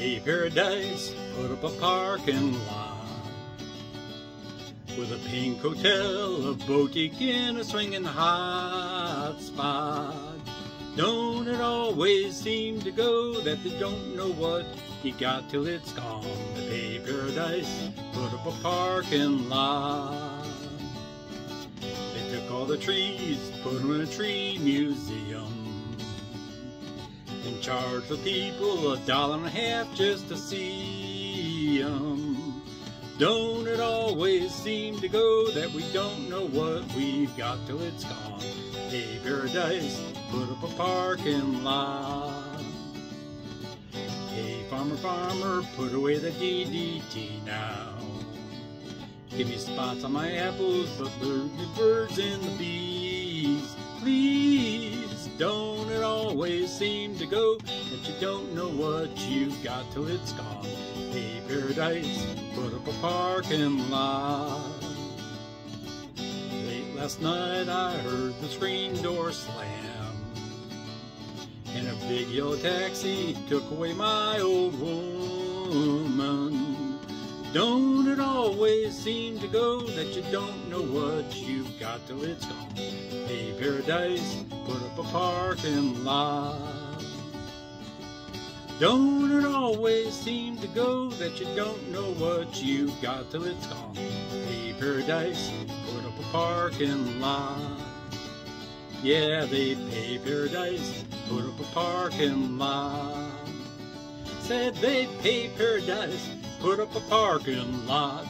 Hey Paradise put up a parking lot with a pink hotel, a boutique, and a swinging hot spot. Don't it always seem to go that they don't know what you got till it's gone? The Hey Paradise put up a parking lot. They took all the trees, put them in a tree museum charge the people a dollar and a half just to see 'em. Don't it always seem to go that we don't know what we've got till it's gone? Hey, Paradise, put up a parking lot. Hey, farmer, farmer, put away the DDT now. Give me spots on my apples, but bird the birds and the bees. Seem to go that you don't know what you've got till it's gone? Hey, Paradise, put up a parking lot. Late last night I heard the screen door slam. And a big yellow taxi took away my old woman. Don't it always seem to go that you don't know what you've got till it's gone? Hey, Paradise, put up a parking lot. Don't it always seem to go that you don't know what you've got till it's gone? Hey, Paradise, put up a parking lot. Yeah, they pay Paradise, put up a parking lot. Said they pay Paradise, put up a parking lot.